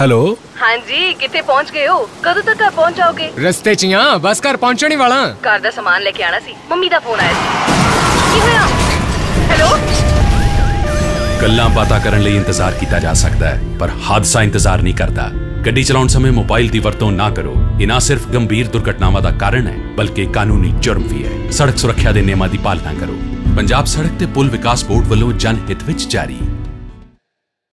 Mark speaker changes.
Speaker 1: Hello?
Speaker 2: ਹਾਂਜੀ ਕਿੱਥੇ ਪਹੁੰਚ ਗਏ ਹੋ? ਕਦੋਂ ਤੱਕ ਘਰ ਪਹੁੰਚ ਜਾਓਗੇ?
Speaker 1: ਰਸਤੇ 'ਚ ਆ ਬਸ ਘਰ ਪਹੁੰਚਣ ਹੀ ਵਾਲਾ।
Speaker 2: ਘਰ ਦਾ ਸਮਾਨ ਲੈ ਕੇ ਆਣਾ ਸੀ। ਮੰਮੀ ਦਾ ਫੋਨ ਆਇਆ ਸੀ। ਕੀ ਹੋਇਆ? ਹੈਲੋ?
Speaker 3: ਗੱਲਾਂ ਬਾਤਾਂ ਕਰਨ ਲਈ ਇੰਤਜ਼ਾਰ ਕੀਤਾ ਜਾ ਸਕਦਾ ਹੈ ਪਰ ਹਾਦਸਾ ਇੰਤਜ਼ਾਰ ਨਹੀਂ ਕਰਦਾ। ਗੱਡੀ ਚਲਾਉਣ ਸਮੇਂ ਮੋਬਾਈਲ ਦੀ ਵਰਤੋਂ ਨਾ ਕਰੋ। ਇਹ ਨਾ ਸਿਰਫ ਗੰਭੀਰ ਦੁਰਘਟਨਾਵਾਂ ਦਾ ਕਾਰਨ ਹੈ ਬਲਕਿ ਕਾਨੂੰਨੀ ਜੁਰਮ ਵੀ ਹੈ। ਸੜਕ ਸੁਰੱਖਿਆ ਦੇ ਨਿਯਮਾਂ ਦੀ ਪਾਲਣਾ ਕਰੋ। ਪੰਜਾਬ ਸੜਕ ਤੇ ਪੁਲ ਵਿਕਾਸ ਬੋਰਡ ਵੱਲੋਂ ਜਨ ਹਿੱਤ ਵਿੱਚ ਜਾਰੀ।